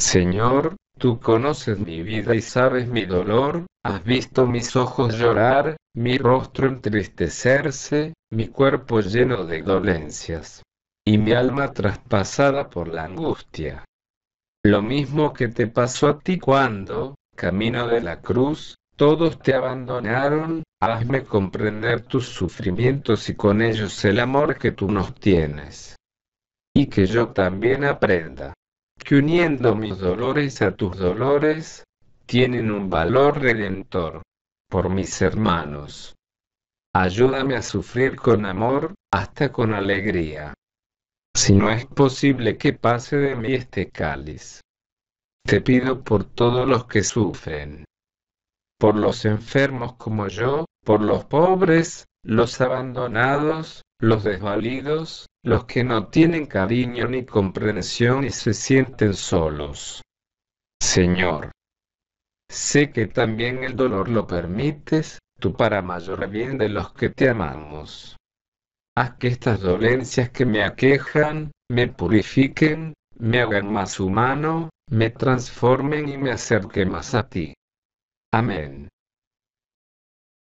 Señor, tú conoces mi vida y sabes mi dolor, has visto mis ojos llorar, mi rostro entristecerse, mi cuerpo lleno de dolencias, y mi alma traspasada por la angustia. Lo mismo que te pasó a ti cuando, camino de la cruz, todos te abandonaron, hazme comprender tus sufrimientos y con ellos el amor que tú nos tienes. Y que yo también aprenda que uniendo mis dolores a tus dolores, tienen un valor redentor por mis hermanos. Ayúdame a sufrir con amor, hasta con alegría. Si no es posible que pase de mí este cáliz. Te pido por todos los que sufren, por los enfermos como yo, por los pobres, los abandonados, los desvalidos, los que no tienen cariño ni comprensión y se sienten solos. Señor, sé que también el dolor lo permites, tú para mayor bien de los que te amamos. Haz que estas dolencias que me aquejan, me purifiquen, me hagan más humano, me transformen y me acerquen más a ti. Amén.